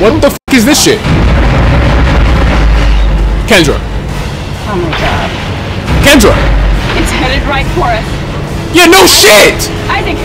What the f is this shit? Kendra. Oh my god. Kendra. It's headed right for us. Yeah, no shit! I think